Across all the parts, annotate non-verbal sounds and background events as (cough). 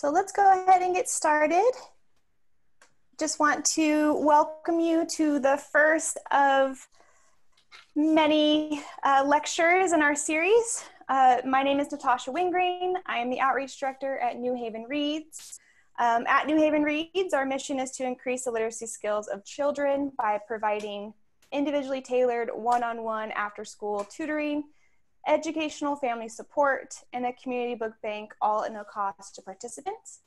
So let's go ahead and get started. Just want to welcome you to the first of many uh, lectures in our series. Uh, my name is Natasha Wingreen. I am the Outreach Director at New Haven Reads. Um, at New Haven Reads, our mission is to increase the literacy skills of children by providing individually tailored one-on-one after-school tutoring educational family support, and a community book bank, all at no cost to participants.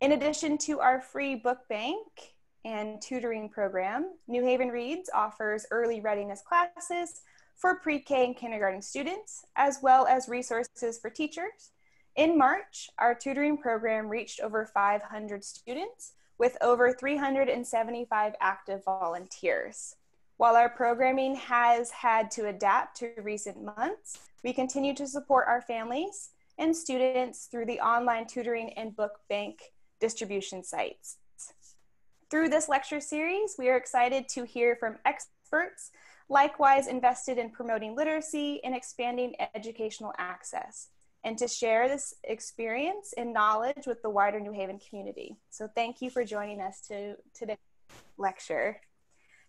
In addition to our free book bank and tutoring program, New Haven Reads offers early readiness classes for pre-K and kindergarten students, as well as resources for teachers. In March, our tutoring program reached over 500 students with over 375 active volunteers. While our programming has had to adapt to recent months, we continue to support our families and students through the online tutoring and book bank distribution sites. Through this lecture series, we are excited to hear from experts likewise invested in promoting literacy and expanding educational access, and to share this experience and knowledge with the wider New Haven community. So thank you for joining us to today's lecture.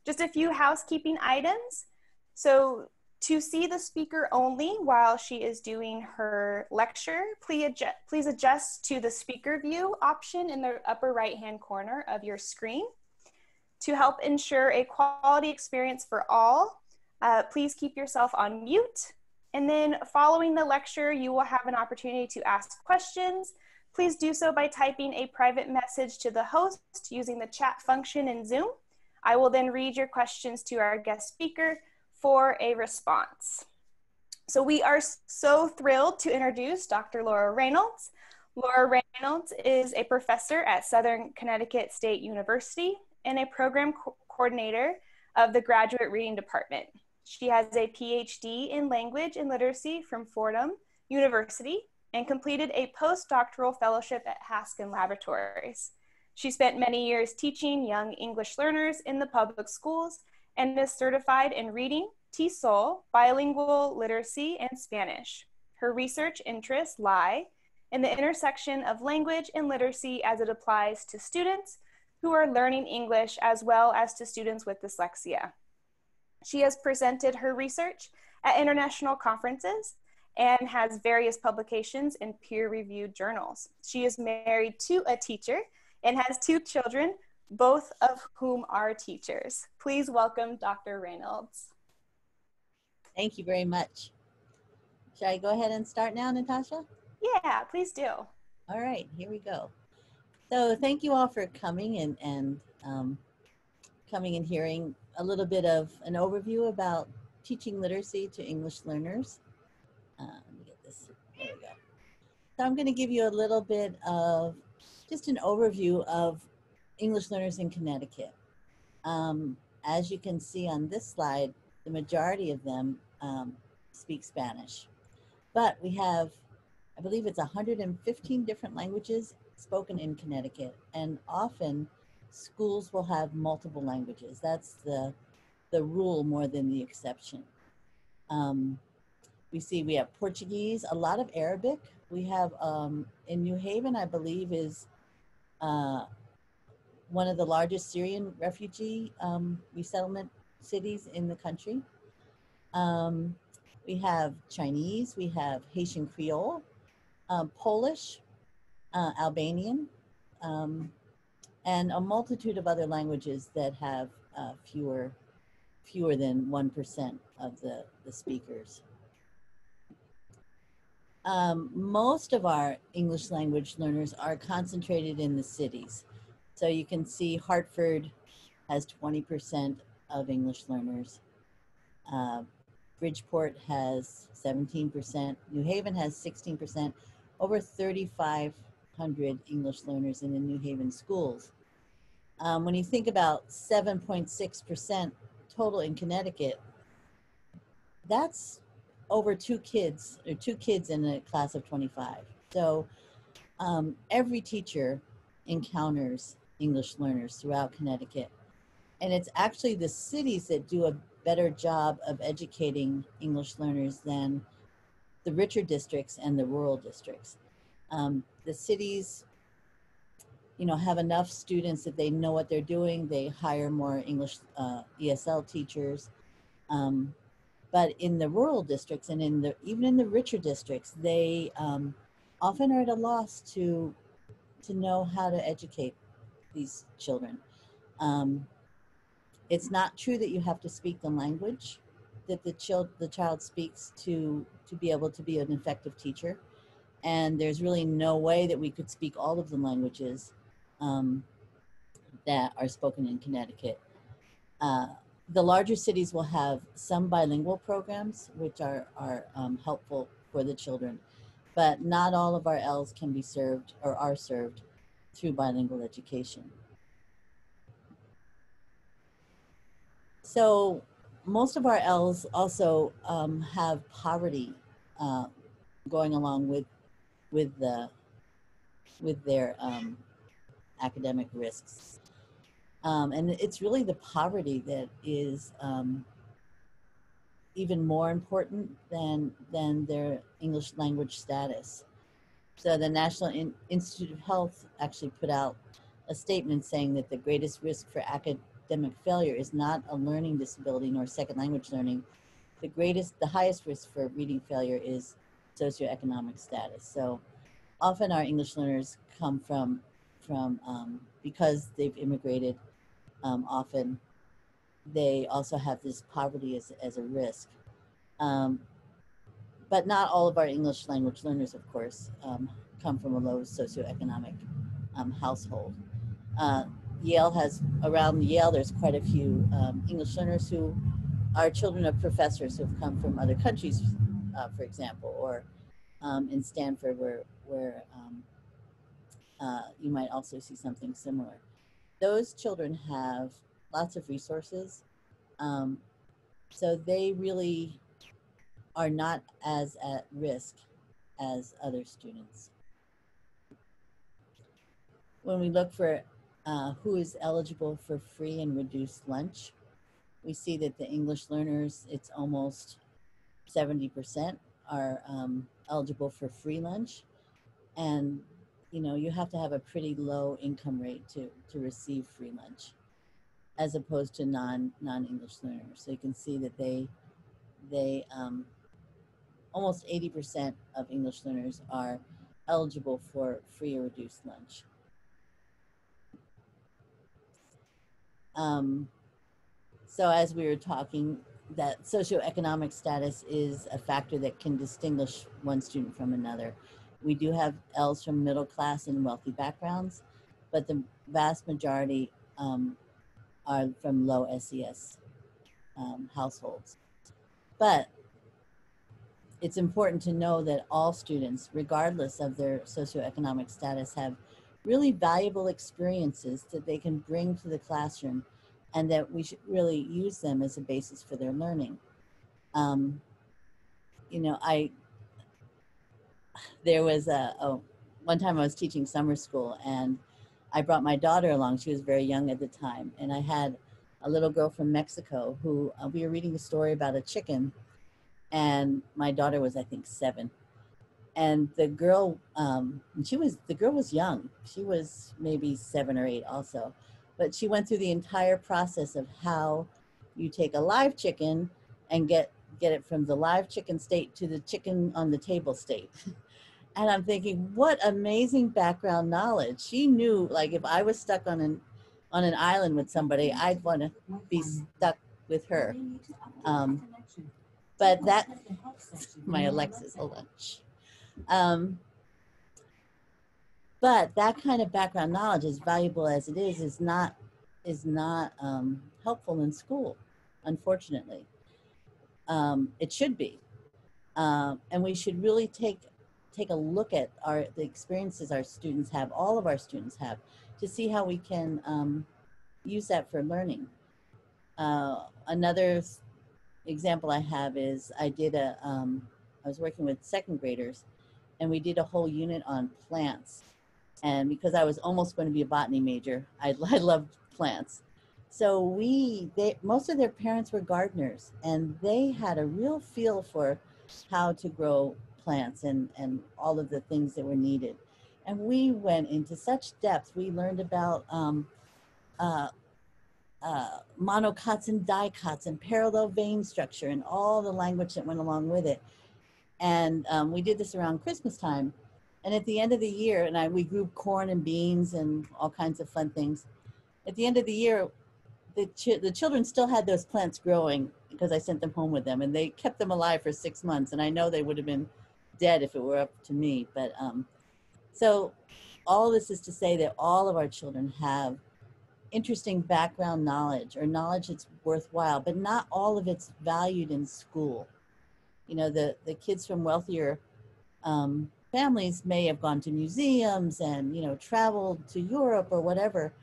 Just a few housekeeping items. So to see the speaker only while she is doing her lecture, please adjust, to the speaker view option in the upper right hand corner of your screen. To help ensure a quality experience for all, uh, please keep yourself on mute. And then following the lecture, you will have an opportunity to ask questions. Please do so by typing a private message to the host using the chat function in Zoom. I will then read your questions to our guest speaker for a response. So we are so thrilled to introduce Dr. Laura Raynolds. Laura Raynolds is a professor at Southern Connecticut State University and a program co coordinator of the Graduate Reading Department. She has a PhD in language and literacy from Fordham University and completed a postdoctoral fellowship at Haskin Laboratories. She spent many years teaching young English learners in the public schools and is certified in reading, TESOL, bilingual literacy, and Spanish. Her research interests lie in the intersection of language and literacy as it applies to students who are learning English as well as to students with dyslexia. She has presented her research at international conferences and has various publications in peer-reviewed journals. She is married to a teacher and has two children, both of whom are teachers. Please welcome Dr. Raynolds. Thank you very much. Shall I go ahead and start now, Natasha? Yeah, please do. All right, here we go. So thank you all for coming and, and um, coming and hearing a little bit of an overview about teaching literacy to English learners. Uh, let me get this, there we go. So I'm gonna give you a little bit of just an overview of English learners in Connecticut. Um, as you can see on this slide, the majority of them um, speak Spanish. But we have, I believe it's 115 different languages spoken in Connecticut. And often schools will have multiple languages. That's the, the rule more than the exception. Um, we see we have Portuguese, a lot of Arabic. We have um, in New Haven, I believe, is uh, one of the largest Syrian refugee um, resettlement cities in the country. Um, we have Chinese, we have Haitian Creole, um, Polish, uh, Albanian, um, and a multitude of other languages that have uh, fewer, fewer than 1% of the, the speakers. Um, most of our English language learners are concentrated in the cities. So you can see Hartford has 20% of English learners. Uh, Bridgeport has 17%. New Haven has 16%. Over 3,500 English learners in the New Haven schools. Um, when you think about 7.6% total in Connecticut, that's over two kids or two kids in a class of 25. So um, every teacher encounters English learners throughout Connecticut. And it's actually the cities that do a better job of educating English learners than the richer districts and the rural districts. Um, the cities you know, have enough students that they know what they're doing. They hire more English uh, ESL teachers. Um, but in the rural districts and in the even in the richer districts, they um, often are at a loss to to know how to educate these children. Um, it's not true that you have to speak the language that the child the child speaks to to be able to be an effective teacher and there's really no way that we could speak all of the languages um, that are spoken in Connecticut. Uh, the larger cities will have some bilingual programs, which are, are um, helpful for the children, but not all of our L's can be served or are served through bilingual education. So most of our L's also um, have poverty uh, going along with with the with their um, academic risks. Um, and it's really the poverty that is um, even more important than, than their English language status. So the National In Institute of Health actually put out a statement saying that the greatest risk for academic failure is not a learning disability nor second language learning. The greatest, the highest risk for reading failure is socioeconomic status. So often our English learners come from from um, because they've immigrated um, often they also have this poverty as, as a risk um, but not all of our english language learners of course um, come from a low socioeconomic um, household uh, yale has around yale there's quite a few um, english learners who are children of professors who have come from other countries uh, for example or in stanford where where uh, you might also see something similar. Those children have lots of resources. Um, so they really are not as at risk as other students. When we look for uh, who is eligible for free and reduced lunch, we see that the English learners, it's almost 70% are um, eligible for free lunch. And you know, you have to have a pretty low income rate to, to receive free lunch as opposed to non, non-English learners. So you can see that they, they um, almost 80% of English learners are eligible for free or reduced lunch. Um, so as we were talking, that socioeconomic status is a factor that can distinguish one student from another. We do have L's from middle class and wealthy backgrounds, but the vast majority um, are from low SES um, households. But it's important to know that all students, regardless of their socioeconomic status, have really valuable experiences that they can bring to the classroom and that we should really use them as a basis for their learning. Um, you know, I there was a, a, one time I was teaching summer school and I brought my daughter along. She was very young at the time, and I had a little girl from Mexico who uh, we were reading a story about a chicken, and my daughter was I think seven, and the girl, um, she was the girl was young. She was maybe seven or eight also, but she went through the entire process of how you take a live chicken and get get it from the live chicken state to the chicken on the table state. (laughs) and I'm thinking, what amazing background knowledge. She knew, like, if I was stuck on an on an island with somebody, I'd want to be stuck with her. Um, but that, (laughs) my Alexis, hold on. Um, but that kind of background knowledge, as valuable as it is, is not is not um, helpful in school, unfortunately. Um, it should be, um, and we should really take take a look at our the experiences our students have, all of our students have, to see how we can um, use that for learning. Uh, another example I have is I did a, um, I was working with second graders and we did a whole unit on plants. And because I was almost going to be a botany major, (laughs) I, I loved plants. So we, they, most of their parents were gardeners and they had a real feel for how to grow plants and, and all of the things that were needed. And we went into such depth. We learned about um, uh, uh, monocots and dicots and parallel vein structure and all the language that went along with it. And um, we did this around Christmas time. And at the end of the year, and I, we grew corn and beans and all kinds of fun things. At the end of the year, the, ch- the children still had those plants growing because I sent them home with them and they kept them alive for six months. And I know they would have been dead if it were up to me. But um, so all this is to say that all of our children have interesting background knowledge or knowledge that's worthwhile, but not all of it's valued in school. You know, the, the kids from wealthier um, families may have gone to museums and, you know, traveled to Europe or whatever.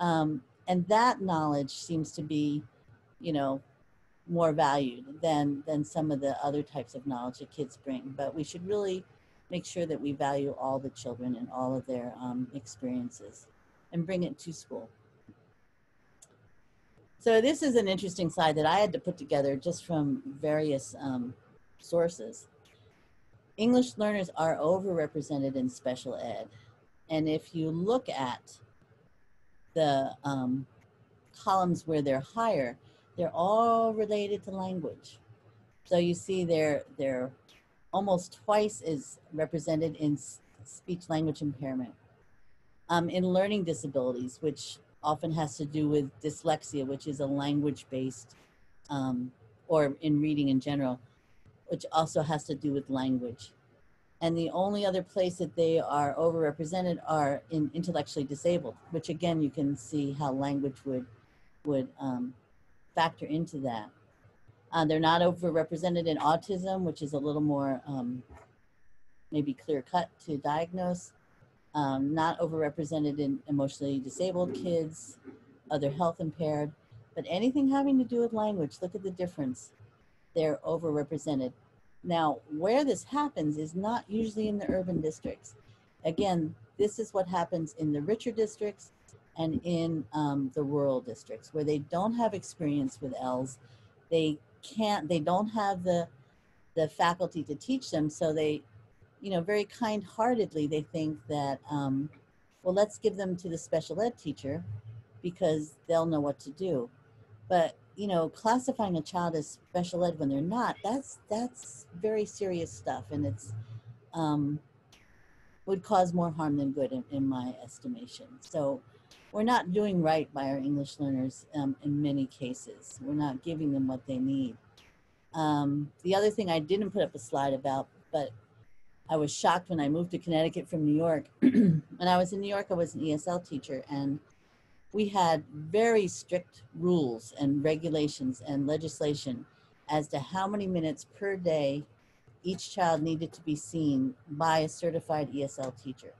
Um, and that knowledge seems to be, you know, more valued than, than some of the other types of knowledge that kids bring. But we should really make sure that we value all the children and all of their um, experiences and bring it to school. So this is an interesting slide that I had to put together just from various um, sources. English learners are overrepresented in special ed. And if you look at the um, columns where they're higher, they're all related to language. So you see they're, they're almost twice as represented in speech language impairment. Um, in learning disabilities, which often has to do with dyslexia, which is a language based, um, or in reading in general, which also has to do with language. And the only other place that they are overrepresented are in intellectually disabled, which again, you can see how language would, would um, factor into that. Uh, they're not overrepresented in autism, which is a little more um, maybe clear cut to diagnose um, not overrepresented in emotionally disabled kids, other health impaired, but anything having to do with language, look at the difference. They're overrepresented. Now, where this happens is not usually in the urban districts. Again, this is what happens in the richer districts and in um, the rural districts where they don't have experience with L's. They can't, they don't have the, the faculty to teach them, so they you know, very kind-heartedly, they think that, um, well, let's give them to the special ed teacher because they'll know what to do. But you know, classifying a child as special ed when they're not, that's that's very serious stuff, and it's um, would cause more harm than good in, in my estimation. So we're not doing right by our English learners um, in many cases. We're not giving them what they need. Um, the other thing I didn't put up a slide about, but I was shocked when I moved to Connecticut from New York. (clears throat) when I was in New York, I was an ESL teacher, and we had very strict rules and regulations and legislation as to how many minutes per day each child needed to be seen by a certified ESL teacher.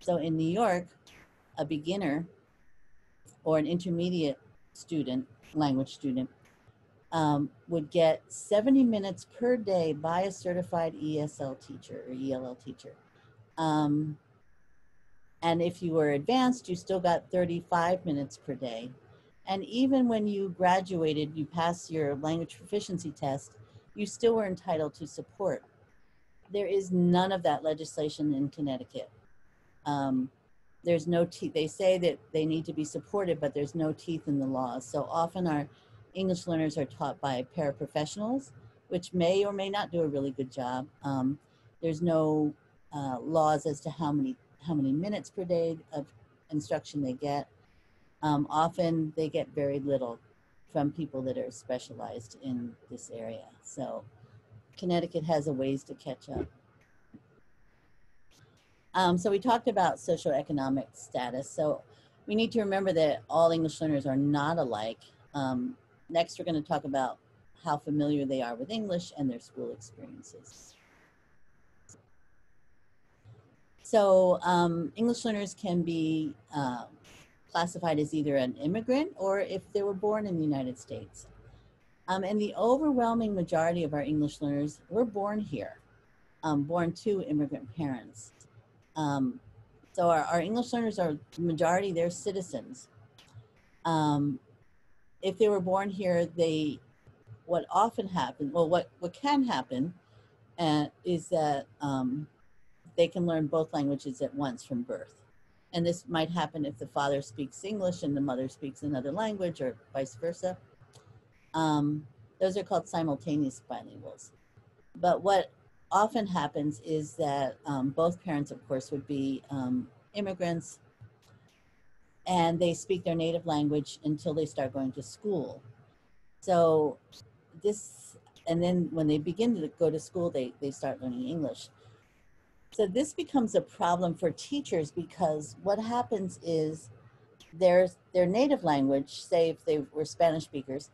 So in New York, a beginner or an intermediate student, language student, um, would get 70 minutes per day by a certified ESL teacher or ELL teacher. Um, and if you were advanced, you still got 35 minutes per day. And even when you graduated, you passed your language proficiency test, you still were entitled to support. There is none of that legislation in Connecticut. Um, there's no teeth. They say that they need to be supported, but there's no teeth in the laws. So often our English learners are taught by paraprofessionals, which may or may not do a really good job. Um, there's no uh, laws as to how many how many minutes per day of instruction they get. Um, often they get very little from people that are specialized in this area. So Connecticut has a ways to catch up. Um, so we talked about socioeconomic status. So we need to remember that all English learners are not alike. Um, Next, we're going to talk about how familiar they are with English and their school experiences. So um, English learners can be uh, classified as either an immigrant or if they were born in the United States. Um, and the overwhelming majority of our English learners were born here, um, born to immigrant parents. Um, so our, our, English learners are majority, they're citizens. Um, if they were born here, they, what often happens, well, what, what can happen uh, is that um, they can learn both languages at once from birth. And this might happen if the father speaks English and the mother speaks another language or vice versa. Um, those are called simultaneous bilinguals. But what often happens is that um, both parents, of course, would be um, immigrants and they speak their native language until they start going to school. So this, and then when they begin to go to school, they, they start learning English. So this becomes a problem for teachers because what happens is their, their native language, say if they were Spanish speakers,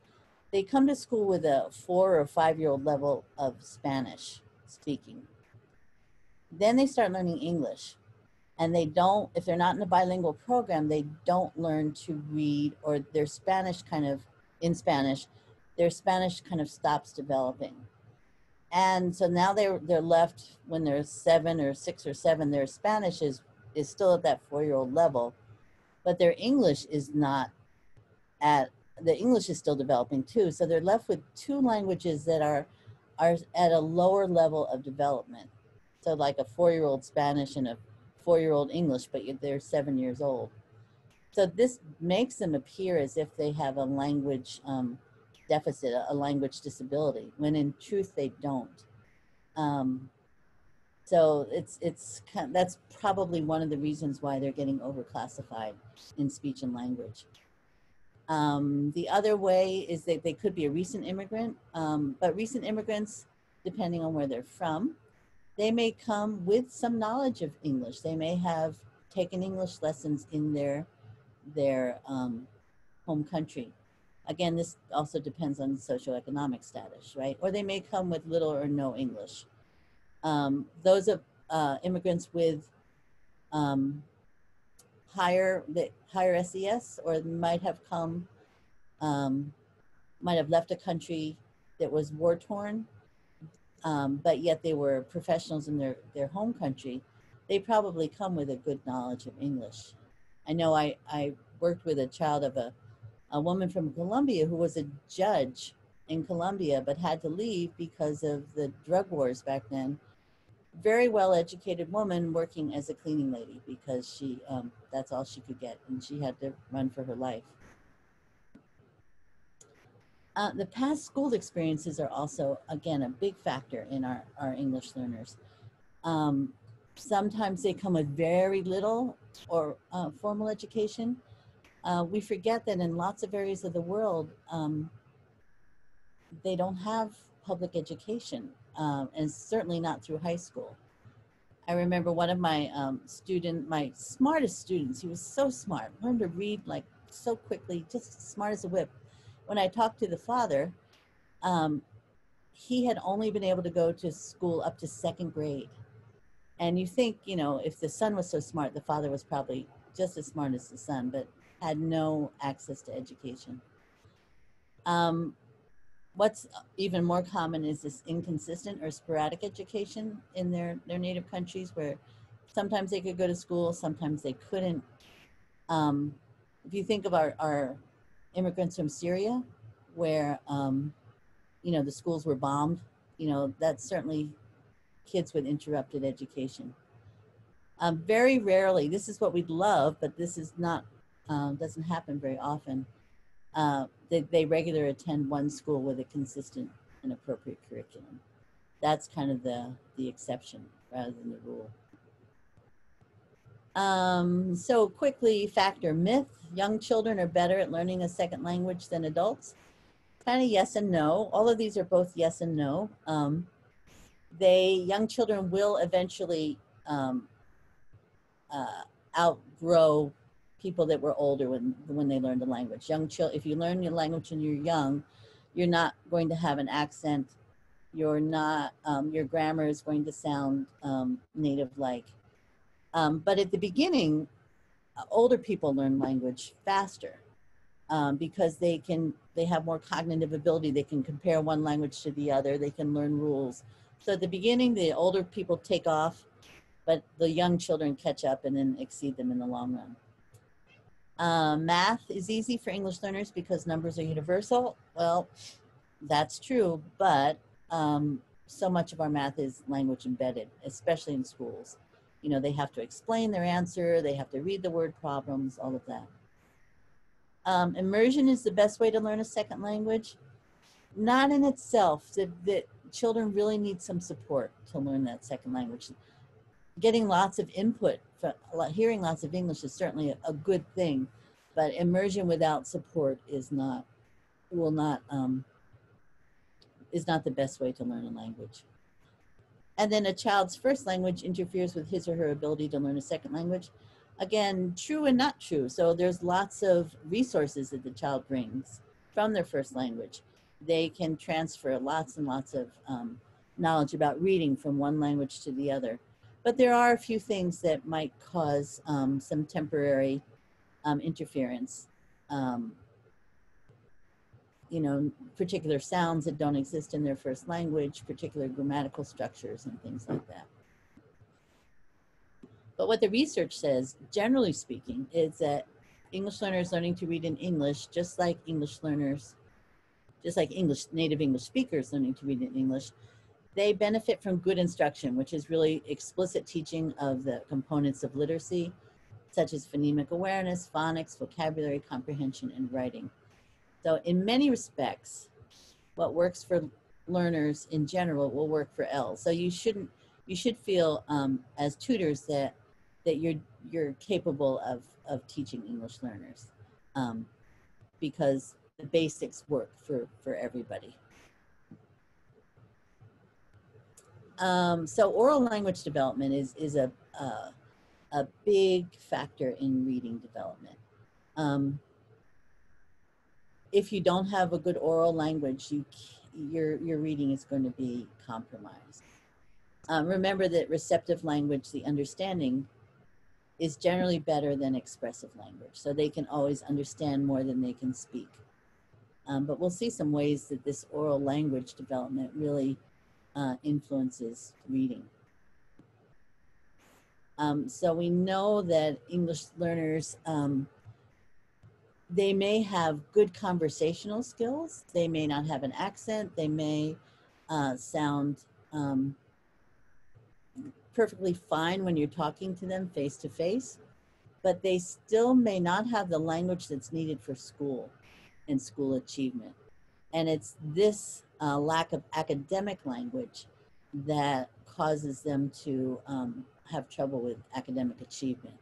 they come to school with a four or five year old level of Spanish speaking. Then they start learning English and they don't, if they're not in a bilingual program, they don't learn to read or their Spanish kind of, in Spanish, their Spanish kind of stops developing. And so now they're, they're left when they're seven or six or seven, their Spanish is, is still at that four-year-old level, but their English is not at, the English is still developing too. So they're left with two languages that are, are at a lower level of development. So like a four-year-old Spanish and a four-year-old English, but they're seven years old. So this makes them appear as if they have a language um, deficit, a language disability, when in truth they don't. Um, so it's it's that's probably one of the reasons why they're getting overclassified in speech and language. Um, the other way is that they could be a recent immigrant, um, but recent immigrants, depending on where they're from, they may come with some knowledge of English. They may have taken English lessons in their their um, home country. Again, this also depends on socioeconomic status, right? Or they may come with little or no English. Um, those of uh, immigrants with um, higher the higher SES, or might have come, um, might have left a country that was war torn, um, but yet they were professionals in their, their home country, they probably come with a good knowledge of English. I know I, I worked with a child of a, a woman from Colombia who was a judge in Colombia, but had to leave because of the drug wars back then. Very well educated woman working as a cleaning lady because she, um, that's all she could get and she had to run for her life. Uh, the past school experiences are also, again, a big factor in our, our English learners. Um, sometimes they come with very little or uh, formal education. Uh, we forget that in lots of areas of the world, um, they don't have public education, um, and certainly not through high school. I remember one of my um, student, my smartest students, he was so smart, learned to read like so quickly, just smart as a whip when I talked to the father, um, he had only been able to go to school up to second grade. And you think, you know, if the son was so smart, the father was probably just as smart as the son, but had no access to education. Um, what's even more common is this inconsistent or sporadic education in their, their native countries where sometimes they could go to school, sometimes they couldn't. Um, if you think of our, our immigrants from Syria, where um, you know the schools were bombed. You know that's certainly kids with interrupted education. Um, very rarely, this is what we'd love, but this is not um, doesn't happen very often. Uh, they, they regular attend one school with a consistent and appropriate curriculum. That's kind of the the exception rather than the rule. Um, so quickly, factor myth. Young children are better at learning a second language than adults. Kind of yes and no. All of these are both yes and no. Um, they, young children will eventually um, uh, outgrow people that were older when, when they learned the language. Young children, if you learn your language when you're young, you're not going to have an accent. You're not, um, your grammar is going to sound um, native-like um, but at the beginning, uh, older people learn language faster um, because they can they have more cognitive ability. They can compare one language to the other. They can learn rules. So at the beginning, the older people take off, but the young children catch up and then exceed them in the long run. Uh, math is easy for English learners because numbers are universal. Well, that's true, but um, so much of our math is language embedded, especially in schools. You know, they have to explain their answer, they have to read the word problems, all of that. Um, immersion is the best way to learn a second language. Not in itself, that, that children really need some support to learn that second language. Getting lots of input, hearing lots of English is certainly a, a good thing, but immersion without support is not, will not, um, is not the best way to learn a language. And then a child's first language interferes with his or her ability to learn a second language. Again, true and not true. So there's lots of resources that the child brings from their first language. They can transfer lots and lots of um, knowledge about reading from one language to the other. But there are a few things that might cause um, some temporary um, interference. Um, you know, particular sounds that don't exist in their first language, particular grammatical structures and things like that. But what the research says, generally speaking, is that English learners learning to read in English, just like English learners, just like English native English speakers learning to read in English, they benefit from good instruction, which is really explicit teaching of the components of literacy, such as phonemic awareness, phonics, vocabulary comprehension, and writing. So in many respects, what works for learners in general will work for ELLs. So you shouldn't, you should feel um, as tutors that that you're you're capable of of teaching English learners, um, because the basics work for for everybody. Um, so oral language development is is a uh, a big factor in reading development. Um, if you don't have a good oral language, you your your reading is going to be compromised. Um, remember that receptive language, the understanding, is generally better than expressive language. So they can always understand more than they can speak. Um, but we'll see some ways that this oral language development really uh, influences reading. Um, so we know that English learners um, they may have good conversational skills. They may not have an accent. They may uh, sound um, perfectly fine when you're talking to them face to face, but they still may not have the language that's needed for school and school achievement. And it's this uh, lack of academic language that causes them to um, have trouble with academic achievement.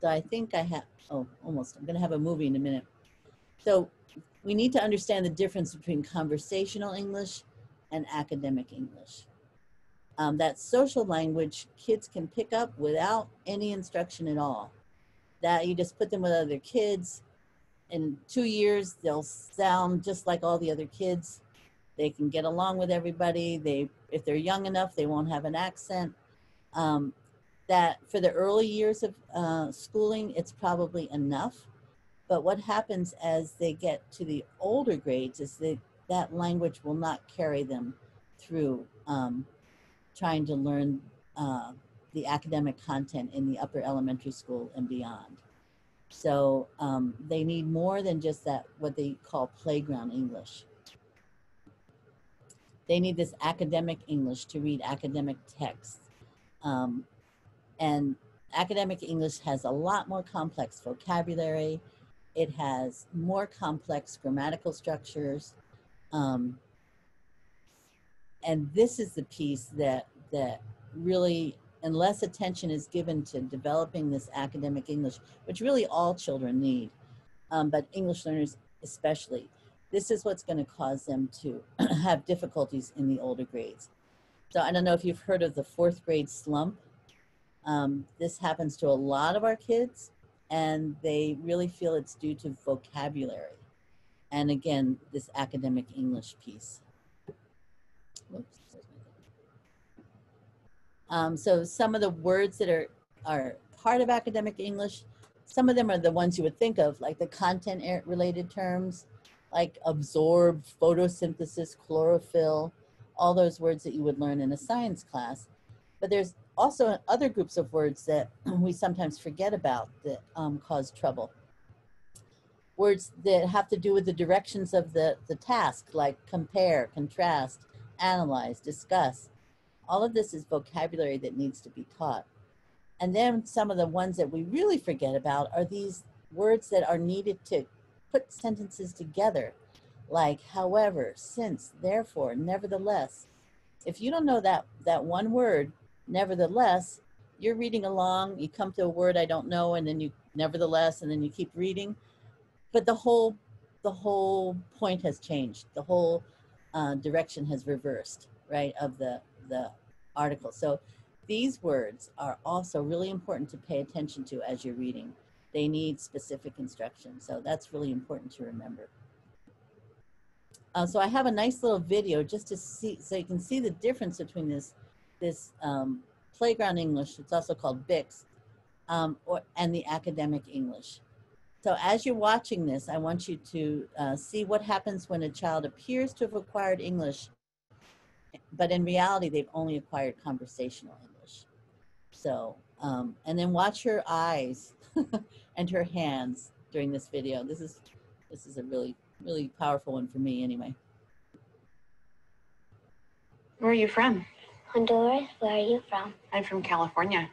So I think I have, oh, almost, I'm gonna have a movie in a minute. So we need to understand the difference between conversational English and academic English. Um, that social language kids can pick up without any instruction at all. That you just put them with other kids. In two years, they'll sound just like all the other kids. They can get along with everybody. They, if they're young enough, they won't have an accent. Um, that for the early years of uh, schooling, it's probably enough. But what happens as they get to the older grades is that that language will not carry them through um, trying to learn uh, the academic content in the upper elementary school and beyond. So um, they need more than just that, what they call playground English. They need this academic English to read academic texts. Um, and academic English has a lot more complex vocabulary. It has more complex grammatical structures. Um, and this is the piece that, that really, unless attention is given to developing this academic English, which really all children need, um, but English learners especially, this is what's going to cause them to (clears throat) have difficulties in the older grades. So I don't know if you've heard of the fourth grade slump. Um, this happens to a lot of our kids, and they really feel it's due to vocabulary. And again, this academic English piece. Um, so some of the words that are, are part of academic English, some of them are the ones you would think of, like the content related terms, like absorb, photosynthesis, chlorophyll, all those words that you would learn in a science class. But there's also other groups of words that (clears throat) we sometimes forget about that um, cause trouble. Words that have to do with the directions of the, the task, like compare, contrast, analyze, discuss. All of this is vocabulary that needs to be taught. and then some of the ones that we really forget about are these words that are needed to put sentences together, like however, since, therefore, nevertheless. If you don't know that, that one word, nevertheless, you're reading along, you come to a word I don't know, and then you nevertheless, and then you keep reading. But the whole the whole point has changed. The whole uh, direction has reversed, right, of the the article. So these words are also really important to pay attention to as you're reading. They need specific instruction. So that's really important to remember. Uh, so I have a nice little video just to see, so you can see the difference between this, this um, playground English, it's also called BICS, um, or, and the academic English. So as you're watching this, I want you to uh, see what happens when a child appears to have acquired English, but in reality, they've only acquired conversational English. So, um, and then watch her eyes (laughs) and her hands during this video. This is, this is a really, really powerful one for me anyway. Where are you from? Honduras, where are you from? I'm from California.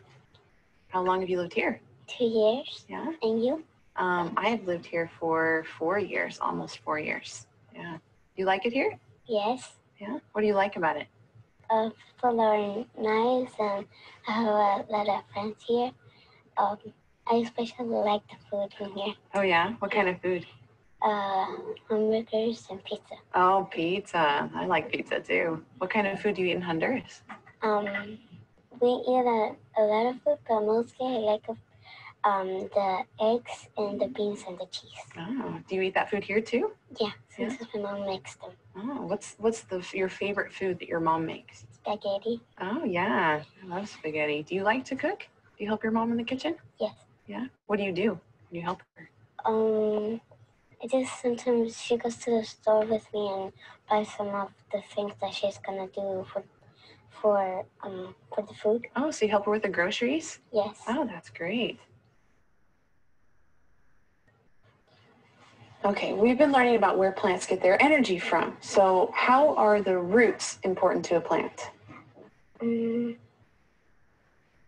How long have you lived here? Two years. Yeah. And you? Um, I have lived here for four years, almost four years. Yeah. You like it here? Yes. Yeah. What do you like about it? Uh, people are nice and I have a lot of friends here. Um, I especially like the food in here. Oh yeah. What kind of food? Uh, hamburgers and pizza. Oh, pizza. I like pizza too. What kind of food do you eat in Honduras? Um, we eat a, a lot of food, but mostly I like um, the eggs and the beans and the cheese. Oh, do you eat that food here too? Yeah, since my mom makes them. Oh, what's what's the your favorite food that your mom makes? Spaghetti. Oh yeah, I love spaghetti. Do you like to cook? Do you help your mom in the kitchen? Yes. Yeah. What do you do you help her? Um, I just sometimes she goes to the store with me and buys some of the things that she's gonna do for for um for the food. Oh, so you help her with the groceries? Yes. Oh, that's great. Okay, we've been learning about where plants get their energy from. So, how are the roots important to a plant? Um,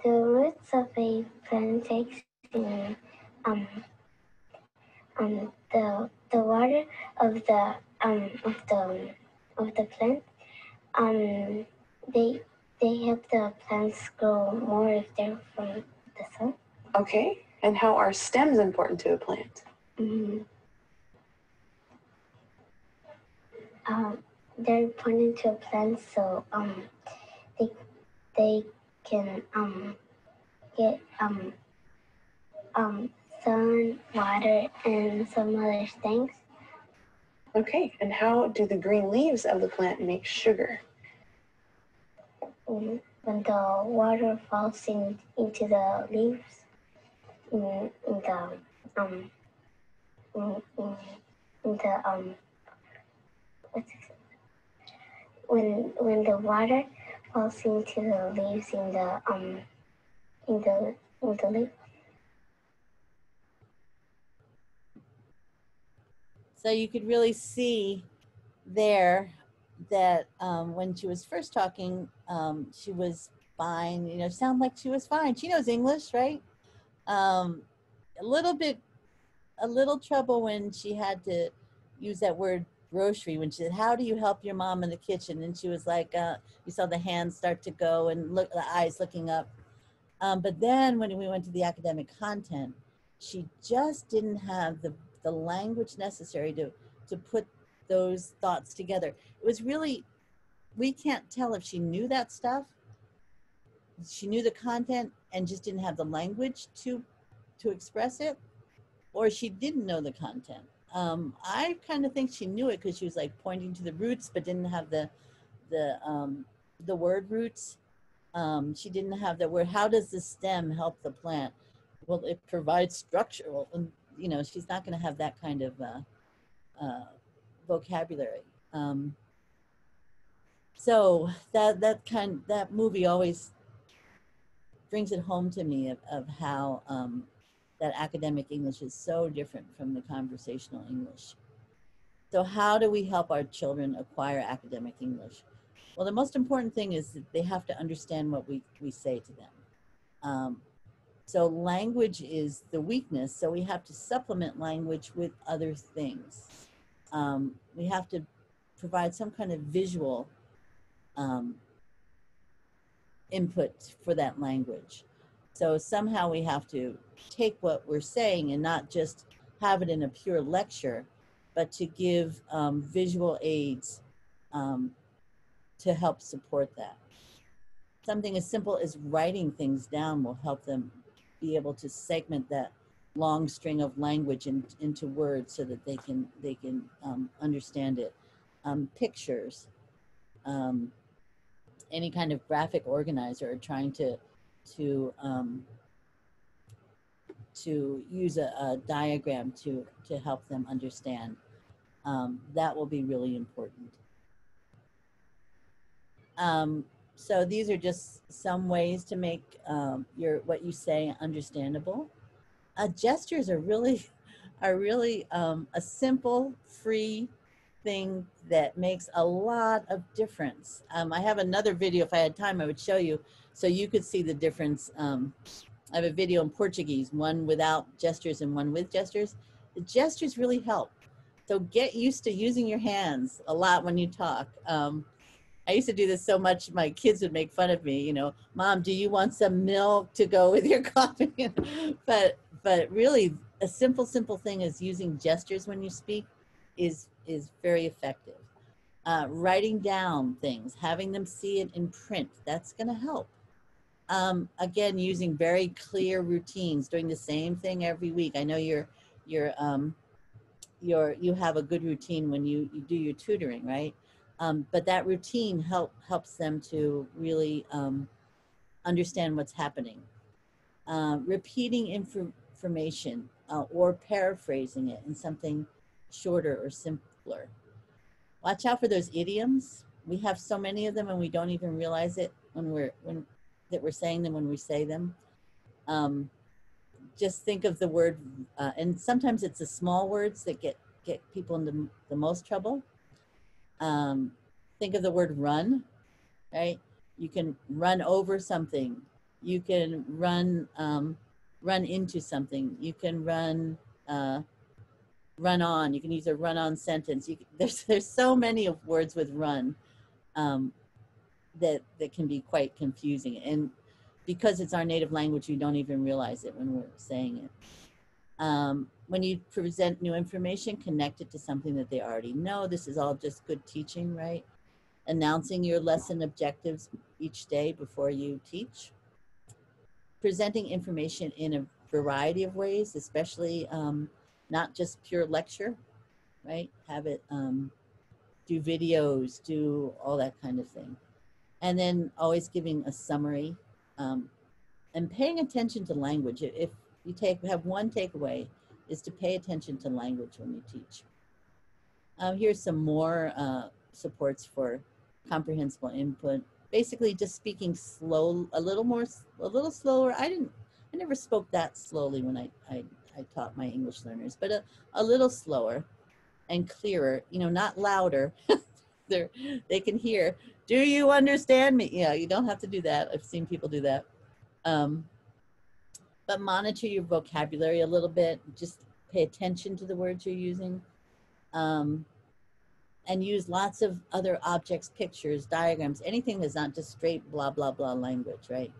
the roots of a plant takes in um um the the water of the um of the of the plant um they they help the plants grow more if they're from the sun. Okay, and how are stems important to a plant? Mm. Um, they're important to a plant, so um, they they can um get um um sun, water, and some other things. Okay, and how do the green leaves of the plant make sugar? Um, when the water falls in into the leaves, in, in the um in, in, in the um what's it? when when the water falls into the leaves in the um in the in the leaf So you could really see there that um, when she was first talking, um, she was fine. You know, sound like she was fine. She knows English, right? Um, a little bit, a little trouble when she had to use that word grocery. When she said, "How do you help your mom in the kitchen?" and she was like, uh, "You saw the hands start to go and look, the eyes looking up." Um, but then when we went to the academic content, she just didn't have the the language necessary to to put those thoughts together. It was really we can't tell if she knew that stuff. She knew the content and just didn't have the language to to express it, or she didn't know the content. Um, I kind of think she knew it because she was like pointing to the roots, but didn't have the the um, the word roots. Um, she didn't have the word. How does the stem help the plant? Well, it provides structure. Well, and, you know, she's not going to have that kind of uh, uh, vocabulary. Um, so that that kind that movie always brings it home to me of, of how um, that academic English is so different from the conversational English. So how do we help our children acquire academic English? Well, the most important thing is that they have to understand what we, we say to them. Um, So language is the weakness. So we have to supplement language with other things. Um, we have to provide some kind of visual um, input for that language. So somehow we have to take what we're saying and not just have it in a pure lecture, but to give um, visual aids um, to help support that. Something as simple as writing things down will help them be able to segment that long string of language in, into words so that they can they can um, understand it. Um, pictures, um, any kind of graphic organizer, trying to to um, to use a, a, diagram to to help them understand. Um, that will be really important. So these are just some ways to make um, your what you say understandable. Uh, gestures are really (laughs) are really um, a simple, free thing that makes a lot of difference. Um, I have another video. If I had time, I would show you so you could see the difference. Um, I have a video in Portuguese, one without gestures and one with gestures. The gestures really help. So get used to using your hands a lot when you talk. Um, I used to do this so much, my kids would make fun of me, you know, mom, do you want some milk to go with your (laughs) coffee? but, but really a simple, simple thing is using gestures when you speak is, is very effective. Uh, writing down things, having them see it in print, that's gonna help. Um, again, using very clear routines, doing the same thing every week. I know you're, you're, um, you're, you have a good routine when you, you do your tutoring, right? Um, but that routine help, helps them to really um, understand what's happening. Uh, repeating inf information uh, or paraphrasing it in something shorter or simpler. Watch out for those idioms. We have so many of them and we don't even realize it when we're, when, that we're saying them when we say them. Um, just think of the word, uh, and sometimes it's the small words that get, get people into the most trouble um, think of the word run, right? You can run over something. You can run um, run into something. You can run uh, run on. You can use a run on sentence. You, (laughs) there's there's so many of words with run um, that that can be quite confusing. And because it's our native language, we don't even realize it when we're saying it. Um, when you present new information, connect it to something that they already know. This is all just good teaching, right? Announcing your lesson objectives each day before you teach. Presenting information in a variety of ways, especially um, not just pure lecture, right? Have it um, do videos, do all that kind of thing. And then always giving a summary um, and paying attention to language. If you take have one takeaway, is to pay attention to language when you teach. Um, here's some more uh, supports for comprehensible input. Basically just speaking slow, a little more, a little slower. I didn't, I never spoke that slowly when I, I, I taught my English learners, but a, a little slower and clearer, you know, not louder. (laughs) They're, they can hear, do you understand me? Yeah, you don't have to do that. I've seen people do that. Um, but monitor your vocabulary a little bit. Just pay attention to the words you're using. Um, and use lots of other objects, pictures, diagrams, anything that's not just straight blah, blah, blah language, right?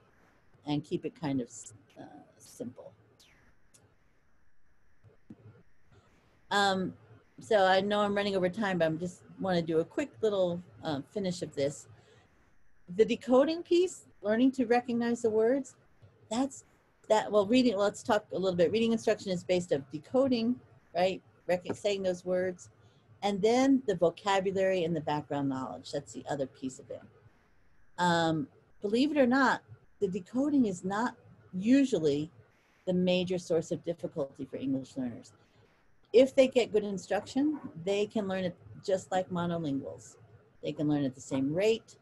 And keep it kind of uh, simple. Um, so I know I'm running over time, but I just want to do a quick little uh, finish of this. The decoding piece, learning to recognize the words, that's that, well, reading, let's talk a little bit. Reading instruction is based of decoding, right? Saying those words. And then the vocabulary and the background knowledge. That's the other piece of it. Um, believe it or not, the decoding is not usually the major source of difficulty for English learners. If they get good instruction, they can learn it just like monolinguals. They can learn at the same rate.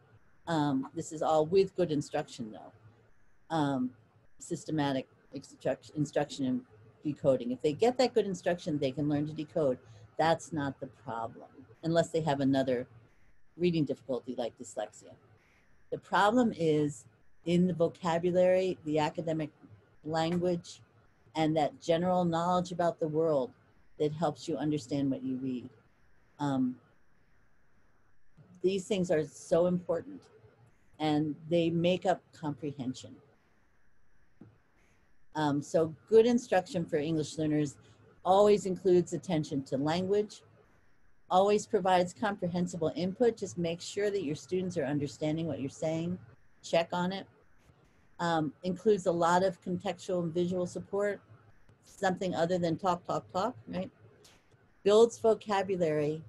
Um, this is all with good instruction though. Um, systematic instruction, and decoding. If they get that good instruction, they can learn to decode. That's not the problem, unless they have another reading difficulty like dyslexia. The problem is in the vocabulary, the academic language, and that general knowledge about the world that helps you understand what you read. Um, these things are so important and they make up comprehension. Um, so good instruction for English learners always includes attention to language, always provides comprehensible input. Just make sure that your students are understanding what you're saying. Check on it. Um, includes a lot of contextual and visual support, something other than talk, talk, talk, right? Builds vocabulary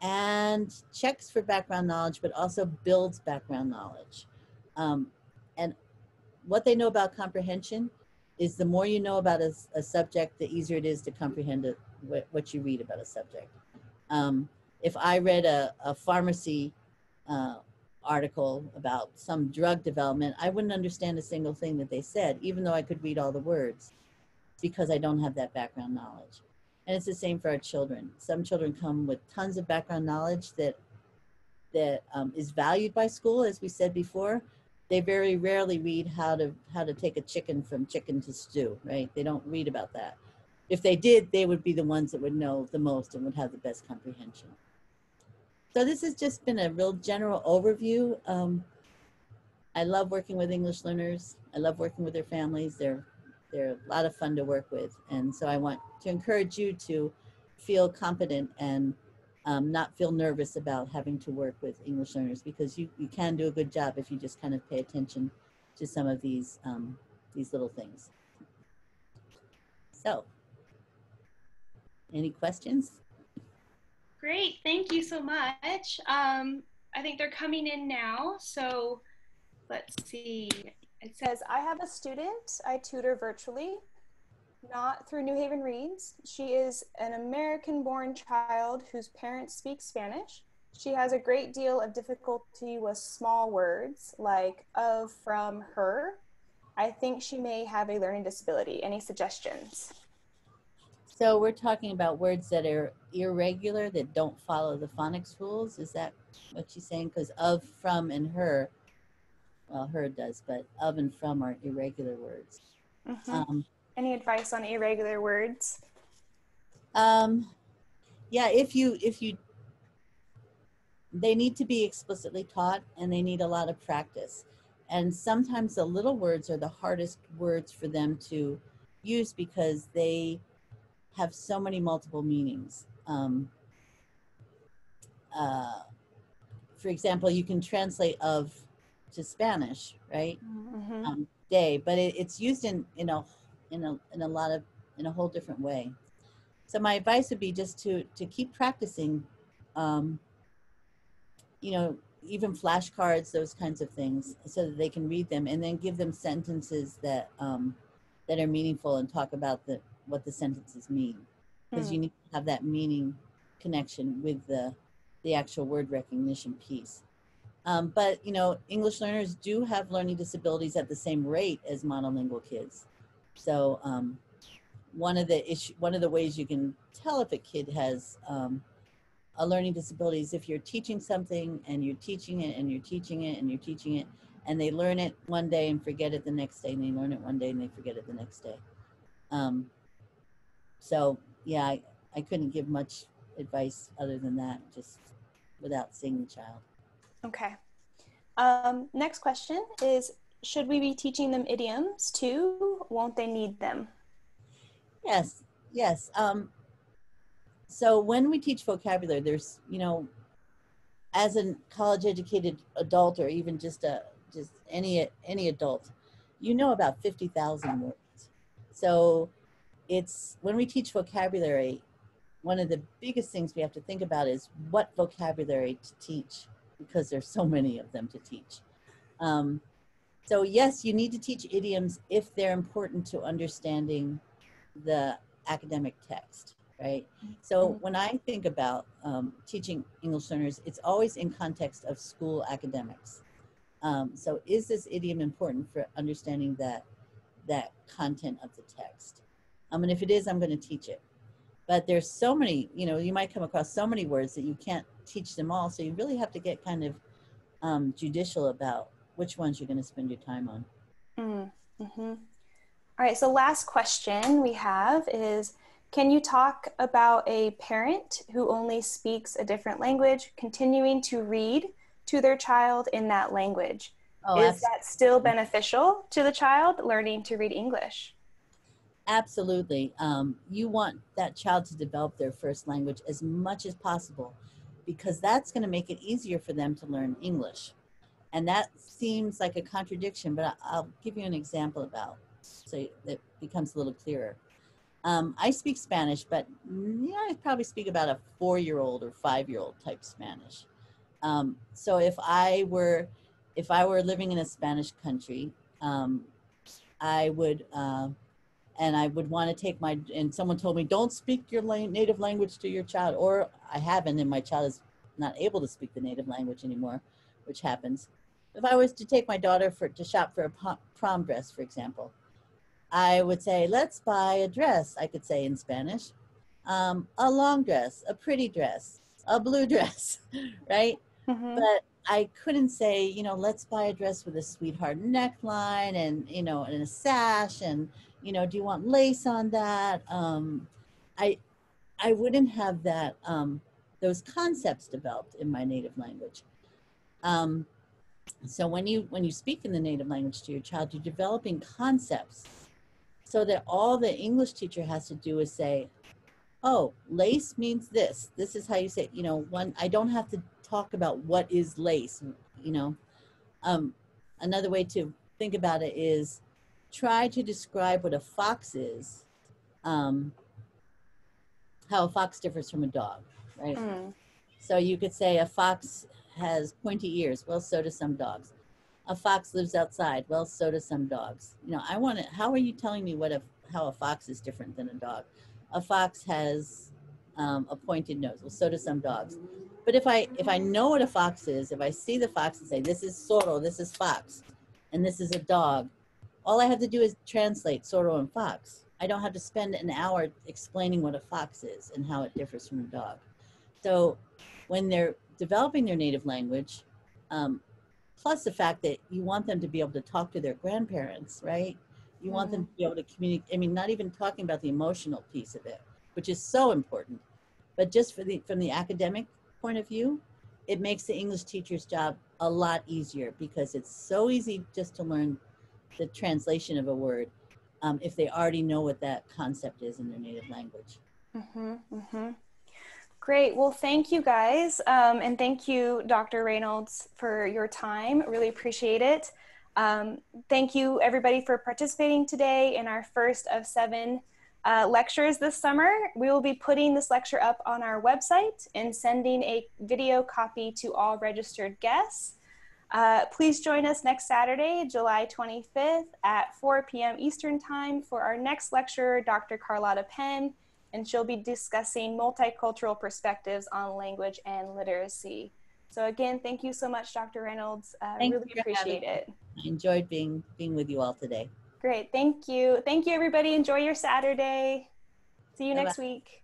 and checks for background knowledge, but also builds background knowledge. Um, and what they know about comprehension is the more you know about a, a subject, the easier it is to comprehend it, what, what you read about a subject. Um, if I read a, a pharmacy uh, article about some drug development, I wouldn't understand a single thing that they said, even though I could read all the words, because I don't have that background knowledge. And it's the same for our children. Some children come with tons of background knowledge that that um, is valued by school, as we said before. They very rarely read how to how to take a chicken from chicken to stew, right? They don't read about that. If they did, they would be the ones that would know the most and would have the best comprehension. So this has just been a real general overview. Um, I love working with English learners. I love working with their families. They're they're a lot of fun to work with. And so I want to encourage you to feel competent and um, not feel nervous about having to work with English learners because you, you can do a good job if you just kind of pay attention to some of these, um, these little things. So, any questions? Great, thank you so much. Um, I think they're coming in now. So let's see. It says, I have a student I tutor virtually, not through New Haven Reads. She is an American born child whose parents speak Spanish. She has a great deal of difficulty with small words like of, from, her. I think she may have a learning disability. Any suggestions? So we're talking about words that are irregular, that don't follow the phonics rules. Is that what she's saying? Because of, from, and her well, her does, but of and from are irregular words. Mhm. Um, Any advice on irregular words? um, yeah, if you if you they need to be explicitly taught and they need a lot of practice. And sometimes the little words are the hardest words for them to use because they have so many multiple meanings. Um, uh, for example, you can translate of to Spanish, right? Mhm. um, day, but it, it's used in in a in a in a lot of in a whole different way. So my advice would be just to to keep practicing, um, you know, even flashcards, those kinds of things, so that they can read them, and then give them sentences that um, that are meaningful and talk about the what the sentences mean, because Hmm. you need to have that meaning connection with the the actual word recognition piece. Um, but you know, English learners do have learning disabilities at the same rate as monolingual kids. So um, one of the issue, one of the ways you can tell if a kid has um, a learning disability is if you're teaching something and you're teaching it and you're teaching it and you're teaching it, and they learn it one day and forget it the next day, and they learn it one day and they forget it the next day. Um, so yeah, I, I couldn't give much advice other than that, just without seeing the child. Okay. Um, next question is Should we be teaching them idioms too? Won't they need them? Yes, yes. Um, so when we teach vocabulary, there's, you know, as a college educated adult or even just a just any any adult, you know about 50,000 words. So it's when we teach vocabulary, one of the biggest things we have to think about is what vocabulary to teach because there's so many of them to teach. Um, so yes, you need to teach idioms if they're important to understanding the academic text, right? So when I think about um, teaching English learners, it's always in context of school academics. Um, so is this idiom important for understanding that that content of the text? Um, and if it is, I'm going to teach it. But there's so many, you know, you might come across so many words that you can't teach them all. So you really have to get kind of um, judicial about which ones you're going to spend your time on. Mm, hmm All right, so last question we have is Can you talk about a parent who only speaks a different language continuing to read to their child in that language? Oh, is that still beneficial to the child learning to read English? absolutely. Um, you want that child to develop their first language as much as possible because that's going to make it easier for them to learn English. And that seems like a contradiction, but I'll give you an example about so it becomes a little clearer. Um, I speak Spanish, but mm, yeah, I probably speak about a four-year-old or five-year-old type Spanish. Um, so if I were if I were living in a Spanish country, um, I would, uh, and I would want to take my, and someone told me, don't speak your la- native language to your child, or I haven't, and my child is not able to speak the native language anymore, which happens. If I was to take my daughter for to shop for a prom dress, for example, I would say, let's buy a dress. I could say in Spanish, um, a long dress, a pretty dress, a blue (laughs) dress, right? Mhm. but I couldn't say, you know, let's buy a dress with a sweetheart neckline and, you know, and a sash and, you know, do you want lace on that? Um, I, I wouldn't have that, um, those concepts developed in my native language. Um, so when you, when you speak in the native language to your child, you're developing concepts so that all the English teacher has to do is say, oh, lace means this. This is how you say, it. you know, one, I don't have to talk about what is lace, you know. Um, another way to think about it is try to describe what a fox is, um, how a fox differs from a dog, right? Mm. So you could say a fox has pointy ears. Well, so do some dogs. A fox lives outside. Well, so do some dogs. You know, I want to. How are you telling me what a how a fox is different than a dog? A fox has um, a pointed nose. Well, so do some dogs. But if I if I know what a fox is, if I see the fox and say this is zorro, this is fox, and this is a dog, all I have to do is translate zorro and fox. I don't have to spend an hour explaining what a fox is and how it differs from a dog. So when they're developing their native language, um, plus the fact that you want them to be able to talk to their grandparents, right? You want them to be able to communicate. I mean, not even talking about the emotional piece of it, which is so important, but just for the from the academic point of view, it makes the English teacher's job a lot easier because it's so easy just to learn the translation of a word um, if they already know what that concept is in their native language. hmm hmm Great. Well, thank you guys. Um, and thank you, Dr. Raynolds, for your time. Really appreciate it. Um, thank you, everybody, for participating today in our first of seven uh, lectures this summer. We will be putting this lecture up on our website and sending a video copy to all registered guests. Uh, please join us next Saturday, July 25th at 4 p.m. Eastern Time for our next lecturer, Dr. Carlotta Penn and she'll be discussing multicultural perspectives on language and literacy. So again, thank you so much, Dr. Raynolds. Uh, really appreciate it. I enjoyed being being with you all today. Great, thank you. Thank you, everybody. Enjoy your Saturday. See you Bye-bye. next week.